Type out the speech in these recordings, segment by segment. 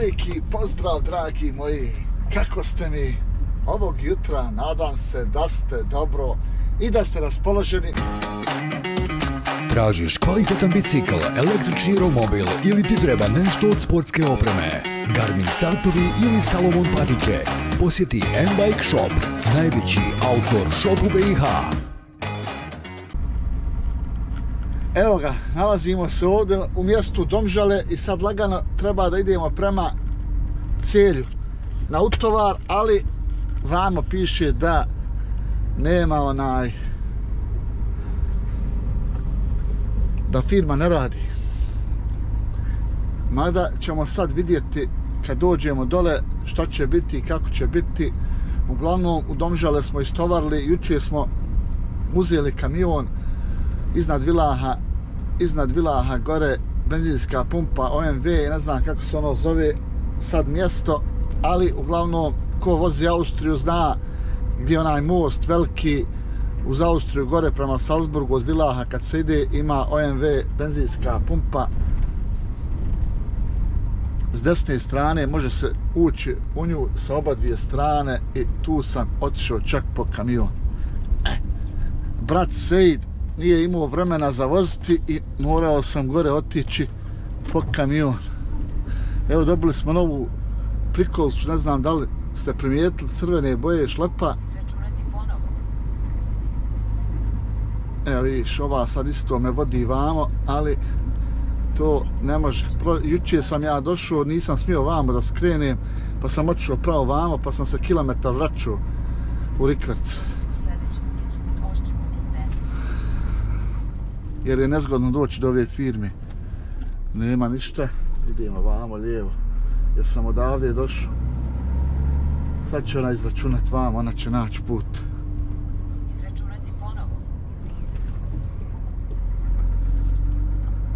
veliki pozdrav, dragi moji. Kako ste mi ovog jutra? Nadam se da ste dobro i da ste raspoloženi. Tražiš kvalitetan bicikl, električni romobil ili ti treba nešto od sportske opreme? Garmin satovi ili Salomon patike? Posjeti M-Bike Shop, najveći outdoor shop u BiH. Evo ga, nalazimo se ovdje u mjestu Domžale i sad lagano treba da idemo prema celju na utovar, ali vamo piše da nema onaj da firma ne radi. Mada ćemo sad vidjeti kad dođemo dole šta će biti i kako će biti. Uglavnom u Domžale smo istovarili, juče smo uzeli kamion iznad Vilaha, iznad Vilaha gore benzinska pumpa OMV, ne znam kako se ono zove sad mjesto, ali uglavnom ko vozi Austriju zna gdje onaj most veliki uz Austriju gore prema Salzburgu od Vilaha kad se ide ima OMV benzinska pumpa s desne strane može se ući u nju sa oba dvije strane i tu sam otišao čak po kamion. E, brat Sejid nije imao vremena za voziti i morao sam gore otići po kamion. Evo dobili smo novu prikolcu, ne znam da li ste primijetili crvene boje šlepa. Evo vidiš, ova sad isto me vodi vamo, ali to ne može. Pro, juče sam ja došao, nisam smio vamo da skrenem, pa sam otišao pravo vamo, pa sam se kilometar vraćao u Rikvac. Jer je nezgodno doći do ove firme. Nema ništa, idemo vamo lijevo. Jer sam odavde došao. Sad će ona izračunat vamo, ona će naći put. Izračunati ponovo.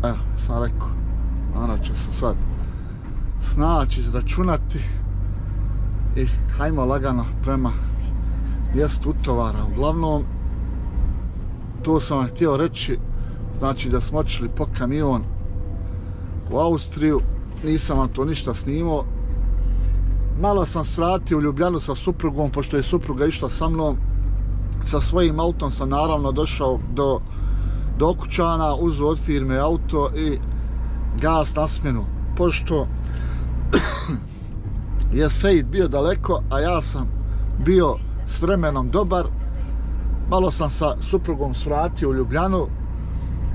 Evo, sam rekao. Ona će se sad snaći, izračunati. I hajmo lagano prema 500 metara. mjestu utovara. Uglavnom, to sam vam htio reći, znači da smo otišli po kamion u Austriju, nisam vam to ništa snimao. Malo sam svratio u Ljubljanu sa suprugom, pošto je supruga išla sa mnom. Sa svojim autom sam naravno došao do, do Okućana, uzu od firme auto i gas na smjenu. Pošto je Sejid bio daleko, a ja sam bio s vremenom dobar, malo sam sa suprugom svratio u Ljubljanu,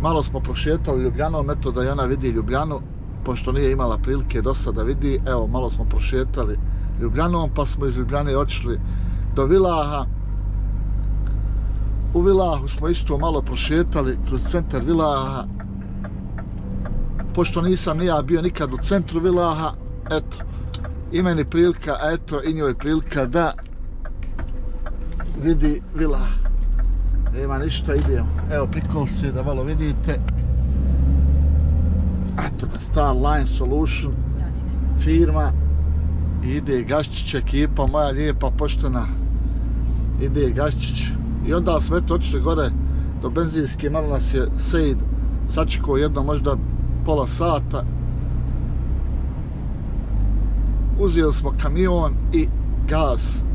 malo smo prošetali Ljubljanom, eto da i ona vidi Ljubljanu, pošto nije imala prilike do sada vidi, evo malo smo prošetali Ljubljanom, pa smo iz Ljubljane otišli do Vilaha. U Vilahu smo isto malo prošetali kroz centar Vilaha, pošto nisam ni ja bio nikad u centru Vilaha, eto, i meni prilika, a eto i njoj prilika da vidi Vilaha. Nema ništa, idemo. Evo prikolci da malo vidite. Eto ga, Starline Solution, firma. Ide Gaščić ekipa, moja lijepa, poštena. Ide Gaščić. I onda smo eto otišli gore do benzinske, malo nas je Sejid sačekao jedno možda pola sata. Uzeli smo kamion i gaz.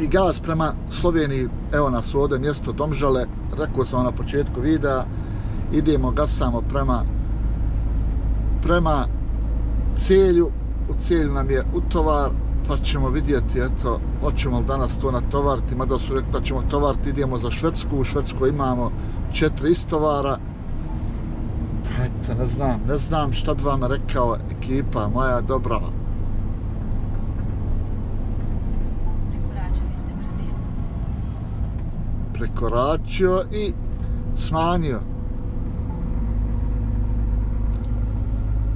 I gaz prema Sloveniji, evo nas ovdje mjesto Domžale, rekao sam na početku videa, idemo, gasamo prema prema celju, u celju nam je utovar, pa ćemo vidjeti, eto, hoćemo li danas to natovariti, mada su rekli da ćemo tovariti, idemo za Švedsku, u Švedskoj imamo četiri istovara, pa eto, ne znam, ne znam šta bi vam rekao ekipa moja dobra, prekoračio i smanjio.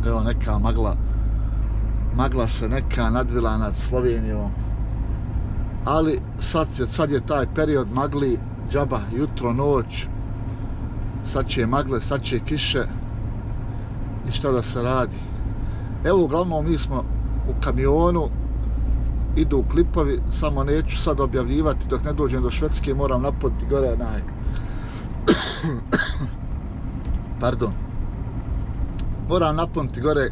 Evo neka magla, magla se neka nadvila nad Slovenijom. Ali sad, je, sad je taj period magli, džaba, jutro, noć, sad će magle, sad će kiše i šta da se radi. Evo uglavnom mi smo u kamionu, idu klipovi, samo neću sad objavljivati dok ne dođem do Švedske, moram napoti gore onaj pardon. Moram napuniti gore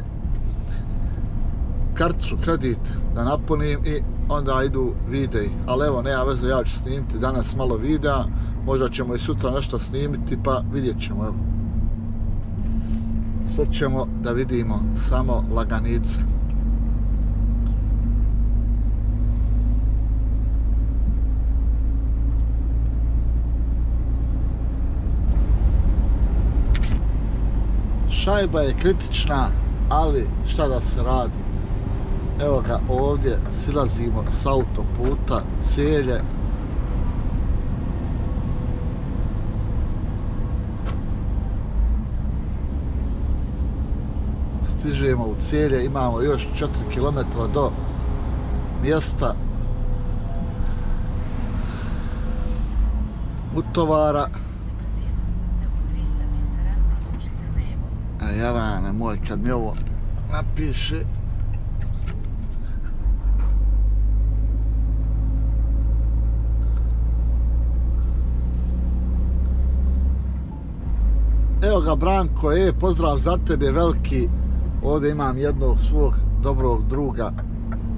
karticu, kredit da napunim i onda idu videi. Ali evo, nema veze, ja ću snimiti danas malo videa, možda ćemo i sutra nešto snimiti, pa vidjet ćemo, evo. Sve ćemo da vidimo samo laganice. Šajba je kritična, ali šta da se radi? Evo ga ovdje silazimo s autoputa, cijelje. Stižemo u cijelje, imamo još 4 km do mjesta utovara. A jarane moj, kad mi ovo napiše... Evo ga Branko, e, pozdrav za tebe veliki. Ovdje imam jednog svog dobrog druga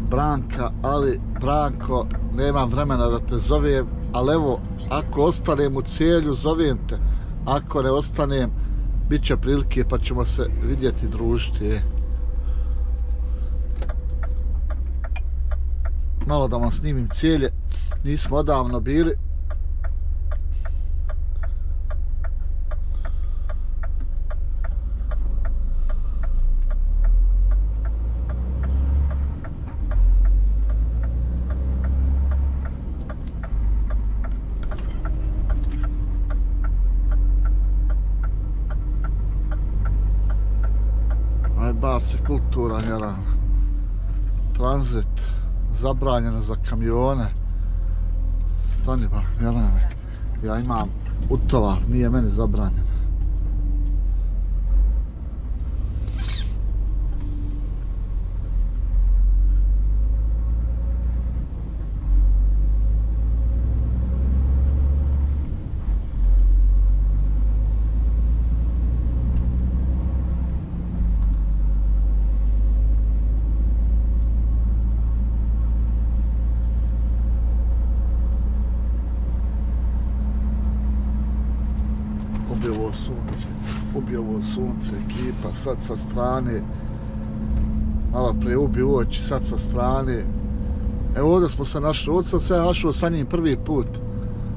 Branka, ali Branko, nemam vremena da te zovem, ali evo, ako ostanem u cijelju, zovem te. Ako ne ostanem, bit će prilike pa ćemo se vidjeti družiti. E. Malo da vam snimim cijelje. Nismo odavno bili. Se kultura jera. Tranzit zabranjeno za kamione. Stani ba, jelene. Ja imam utova, nije meni zabranjeno. Ovo sunce, ubije ovo sunce, ekipa, sad sa strane, malo pre ubio oči, sad sa strane. Evo ovdje smo se našli, ovdje sam se našao sa njim prvi put,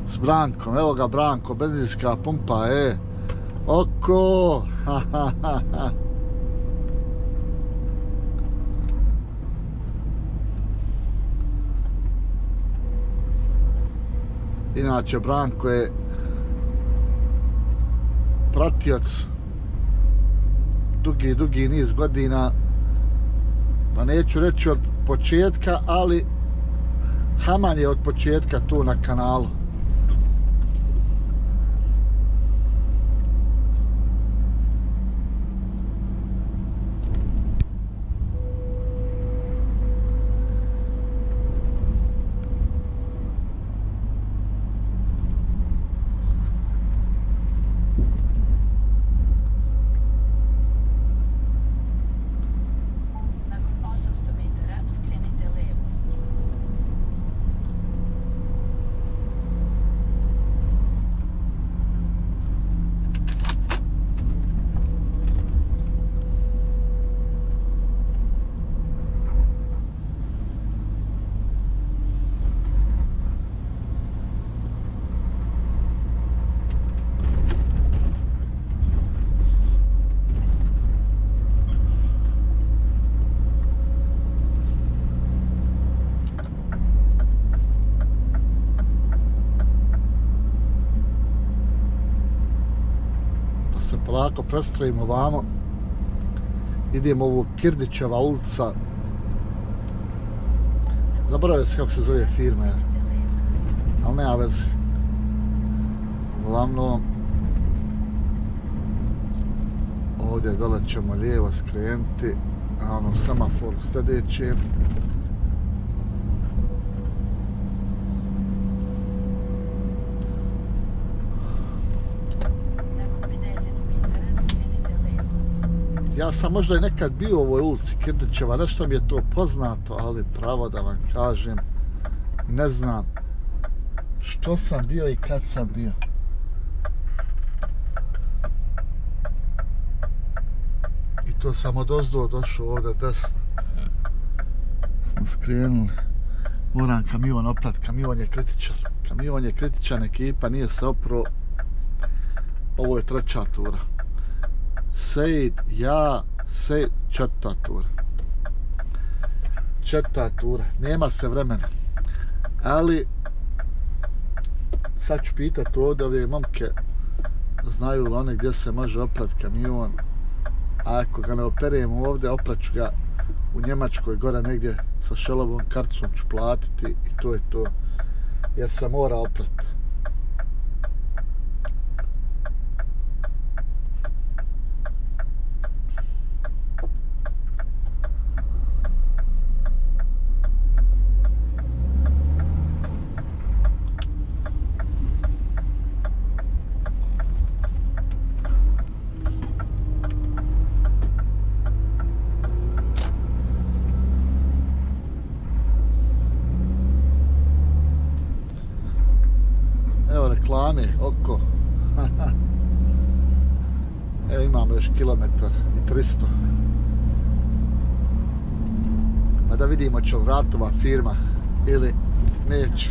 s Brankom, evo ga Branko, benzinska pumpa, e, oko, ha, ha, ha, ha. Inače, Branko je pratioc dugi, dugi niz godina pa neću reći od početka, ali Haman je od početka tu na kanalu. Nakon 800 metara skrenite levo. da se polako prestrojimo vamo. Idemo ovu Kirdićeva ulica. Zaboravio se kako se zove firma, ja. Ali nema veze. Uglavnom, ovdje dole ćemo lijevo skrenuti na onom semaforu sljedećem. Ja sam možda i nekad bio u ovoj ulici Kirdićeva, nešto mi je to poznato, ali pravo da vam kažem, ne znam što sam bio i kad sam bio. I to sam od ozdo došao ovdje desno. Smo skrenuli. Moram kamion oprat, kamion je kritičan. Kamion je kritičan, ekipa nije se opro. Ovo je treća tura. Sejid, ja, se četvrta tura. Četvrta tura. Nema se vremena. Ali, sad ću pitat ovdje ove momke, znaju li one gdje se može oprat kamion. A ako ga ne operemo ovdje, opraću ga u Njemačkoj gore negdje sa šelovom karticom ću platiti i to je to. Jer se mora oprati. Reklame, oko. Evo imamo još kilometar i 300. Pa da vidimo će li vratova firma ili neće.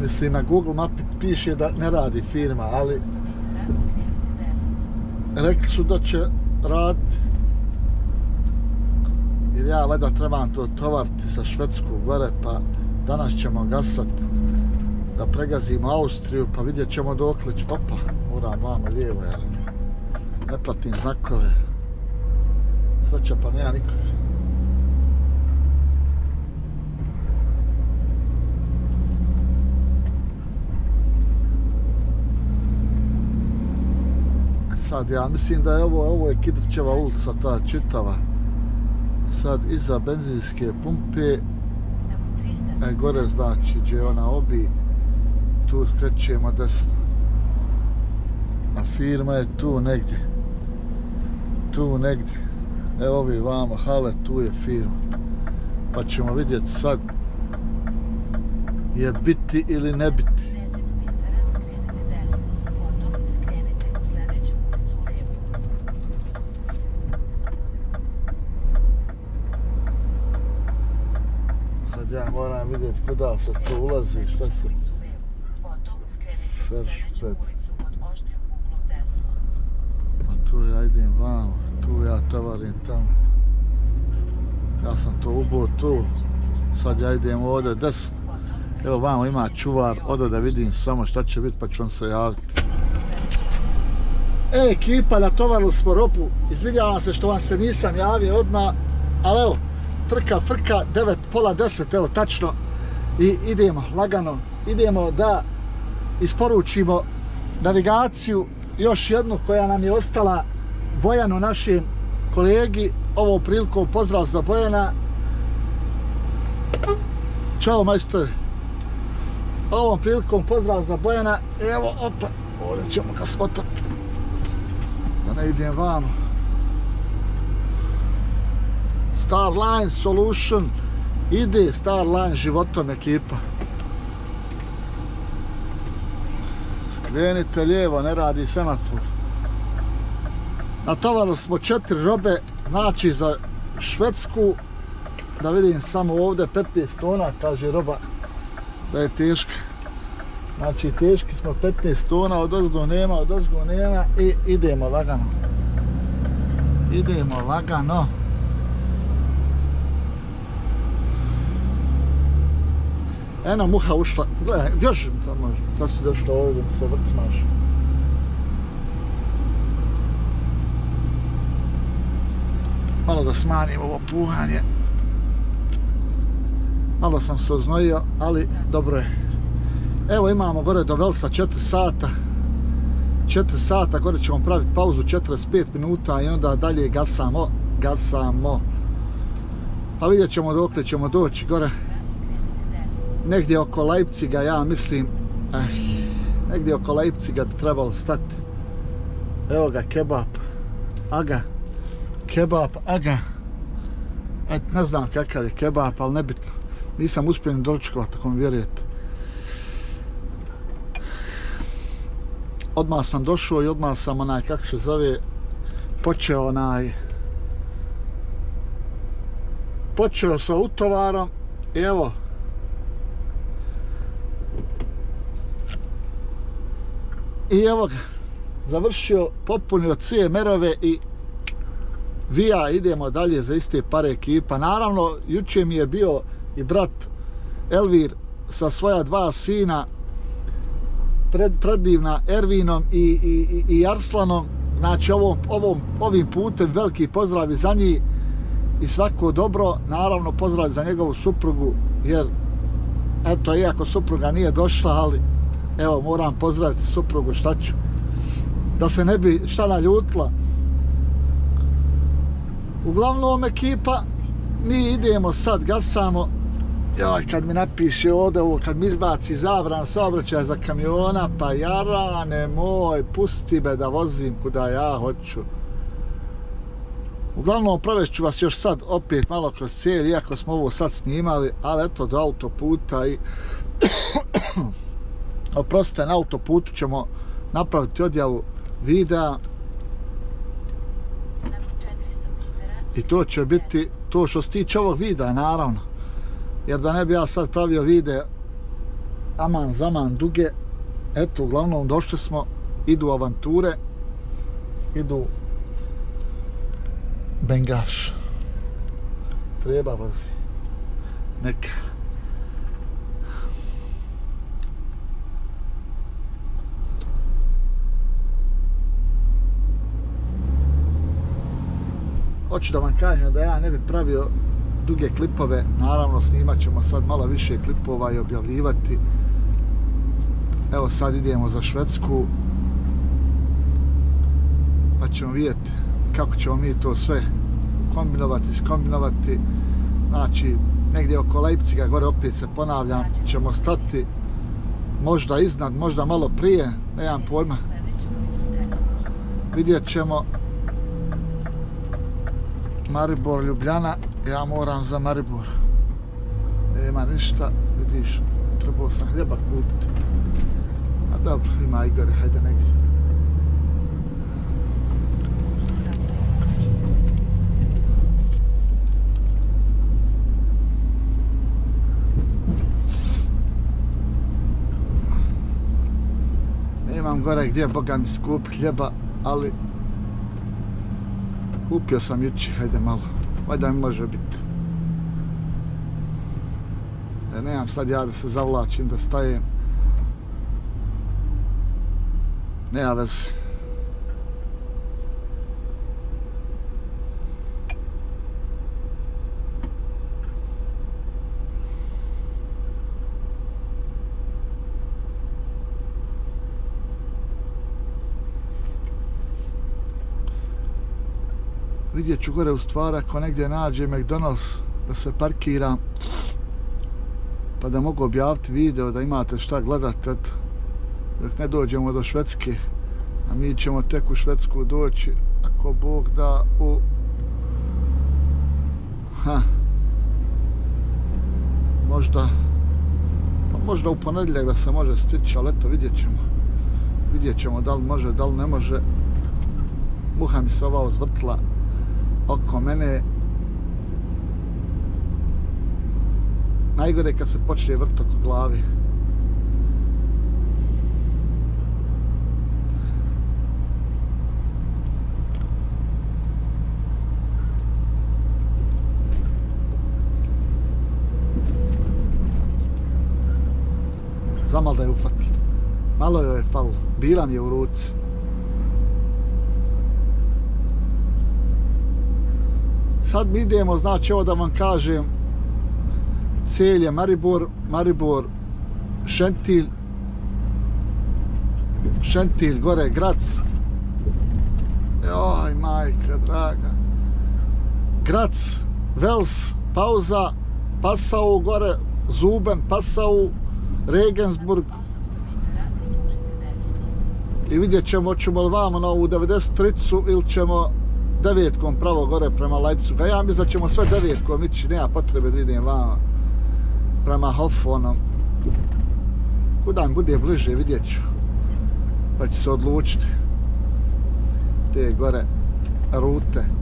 Mislim na Google mapi piše da ne radi firma, ali 800 metara skrenite desno. rekli su da će raditi. Jer ja vada trebam to tovarti sa Švedsku gore, pa danas ćemo gasat da pregazimo Austriju, pa vidjet ćemo dokle će. Opa, moram vamo lijevo, jer ne pratim znakove. Sreća pa nema nikog. E sad ja mislim da je ovo, ovo je Kidrićeva ulica, ta čitava. Sad iza benzinske pumpe, Nakon 300 e, gore znači gdje ona obi, tu skrećemo desno. A firma je tu negdje. Tu negdje. Evo ovi vamo, hale, tu je firma. Pa ćemo vidjeti sad je biti ili ne biti. 50 metara skrenite desno. Potom skrenite u sljedeću ulicu lijevo. Sad ja moram vidjeti kuda se tu ulazi, šta se... Potom skrenite. Pa tu ja idem vamo, tu ja tavarim tamo. Ja sam to ubo tu, sad ja idem ovdje desno. Evo vamo ima čuvar, odo da vidim samo šta će biti pa ću vam se javiti. E, ekipa, natovarili smo ropu. Izvinjavam se što vam se nisam javio odmah, ali evo, trka, frka, 9, pola 10, evo, tačno. I idemo, lagano, idemo da isporučimo navigaciju, još jednu koja nam je ostala, Bojanu, našem kolegi. Ovo prilikom pozdrav za Bojana. Ćao, majstor. Ovom prilikom pozdrav za Bojana. Evo, opa, ovdje ćemo ga smotati da ne idem vamo. Starline Solution ide Starline životom ekipa. Skrenite lijevo, ne radi semafor. Natovarili smo četiri robe, znači za Švedsku, da vidim samo ovdje 15 tona, kaže roba da je teška. Znači teški smo 15 tona, od ozgo nema, od ozgo nema i idemo lagano. Idemo lagano. Eno muha ušla, gledaj, još tamo, da si došla ovdje, se vrcmaš. Malo da smanjim ovo puhanje. Malo sam se oznojio, ali dobro je. Evo imamo gore do Velsa 4 sata. 4 sata, gore ćemo praviti pauzu 45 minuta i onda dalje gasamo, gasamo. Pa vidjet ćemo dokle ćemo doći gore negdje oko Leipciga, ja mislim, eh, negdje oko Leipciga trebalo stati. Evo ga, kebab. Aga. Kebab, aga. Et, ne znam kakav je kebab, ali nebitno. Nisam uspio ni doručkovati, ako mi vjerujete. Odmah sam došao i odmah sam onaj, kako se zove, počeo onaj, počeo sa utovarom i evo, I evo ga, završio, popunio cije merove i vija, idemo dalje za iste pare ekipa. Naravno, juče mi je bio i brat Elvir sa svoja dva sina, pred, predivna Ervinom i, i, i, i Arslanom. Znači, ovom, ovom, ovim putem veliki pozdrav i za njih i svako dobro. Naravno, pozdrav za njegovu suprugu, jer, eto, iako supruga nije došla, ali evo moram pozdraviti suprugu šta ću? Da se ne bi šta naljutila. Uglavnom ekipa mi idemo sad gasamo. Joj kad mi napiše ovdje ovo kad mi izbaci zabran saobraćaja za kamiona pa jarane moj pusti me da vozim kuda ja hoću. Uglavnom, provešću vas još sad opet malo kroz cijel, iako smo ovo sad snimali, ali eto, do autoputa i oprostite, na autoputu ćemo napraviti odjavu videa 400 metara... i to će biti to što se tiče ovog videa, naravno. Jer da ne bi ja sad pravio vide aman zaman duge, eto, uglavnom došli smo, idu avanture, idu Bengaš. Treba vozi. Neka. Hoću da vam kažem da ja ne bi pravio duge klipove, naravno snimat ćemo sad malo više klipova i objavljivati. Evo sad idemo za Švedsku, pa ćemo vidjeti kako ćemo mi to sve kombinovati, skombinovati. Znači, negdje oko Leipciga, gore opet se ponavljam, ćemo stati možda iznad, možda malo prije, nemam pojma. Vidjet ćemo Maribor, Ljubljana, ja moram za Maribor. Nema ništa, vidiš, trebao sam hljeba kupiti. A dobro, ima Igore, hajde negdje. Nemam gore gdje, boga mi skupi hljeba, ali kupio sam juče, hajde malo. Valjda mi može biti. E, nemam sad ja da se zavlačim, da stajem. Nema veze. Vidjet ću gore u stvari ako negdje nađe McDonald's da se parkiram pa da mogu objaviti video da imate šta gledati eto dok ne dođemo do Švedske a mi ćemo tek u Švedsku doći ako Bog da u ha možda pa možda u ponedjeljak da se može stići ali eto vidjet ćemo. Vidjet ćemo da li može da li ne može. Muha mi se ova ozvrtla oko mene najgore kad se počne vrt oko glavi zamal da je ufati malo joj je falo bila mi je u ruci. Sad mi idemo, znači ovo da vam kažem, Celje, je Maribor, Maribor, Šentilj, Šentilj, gore Grac, joj majka draga, Grac, Vels, pauza, Pasau, gore, Zuben, Pasau, Regensburg. I vidjet ćemo ćemo li vamo na ovu 93-cu ili ćemo devetkom pravo gore prema Leipzigu. A ja mislim da ćemo sve devetkom ići, nema potrebe da idem vama prema Hofonom. Kuda mi bude bliže, vidjet ću. Pa ću se odlučiti. Te gore rute.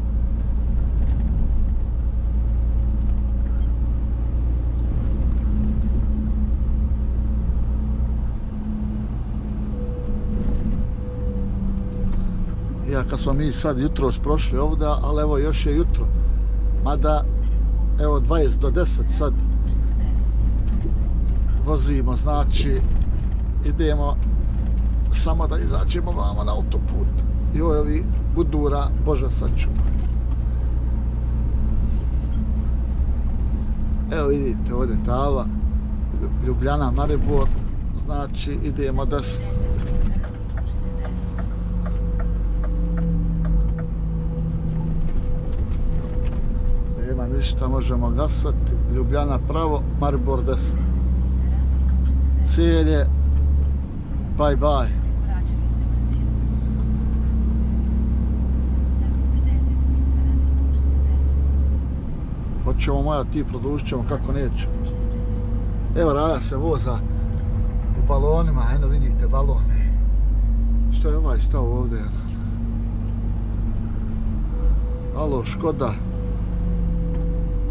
Ja kad smo mi sad jutro prošli ovda, ali evo još je jutro. Mada, evo 20 do 10 sad vozimo, znači idemo samo da izađemo vama na autoput. I ovo je ovi budura, Bože sačuvaj. Evo vidite ovdje tava, Ljubljana, Maribor, znači idemo desno. 10 metara produžite desno šta možemo gasati. Ljubljana pravo, Maribor desno. 10. Cilj je bye bye. Ste brzinu. Nakon 50 metara produžite desno. Hoćemo moja ti produžit ćemo kako neće. Evo Raja se voza u balonima, eno vidite balone. Što je ovaj stao ovdje? Alo, Škoda.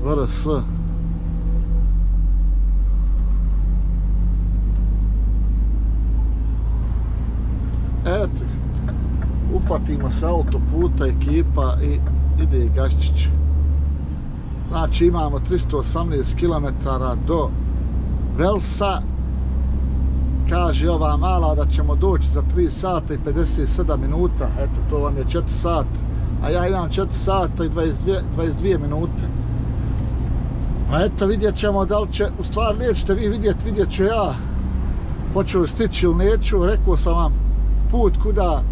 VRS. Eto, upatimo se autoputa ekipa i ide Gaščić. Znači imamo 318 km do Velsa. Kaže ova mala da ćemo doći za 3 sata i 57 minuta. Eto, to vam je 4 sata. A ja imam 4 sata i 22, 22 minute. Pa eto, vidjet ćemo da li će, u stvari nećete vi vidjet, vidjet ću ja. Hoću li stići ili neću, rekao sam vam put kuda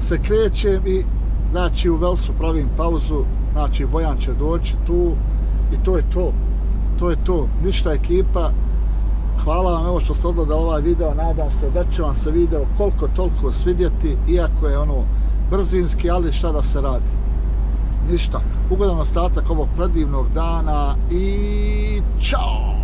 se krećem i znači u Velsu pravim pauzu, znači Bojan će doći tu i to je to. To je to. Ništa ekipa. Hvala vam evo što ste odgledali ovaj video. Nadam se da će vam se video koliko toliko svidjeti, iako je ono brzinski, ali šta da se radi. Ništa. Ugodan ostatak ovog predivnog dana i čao!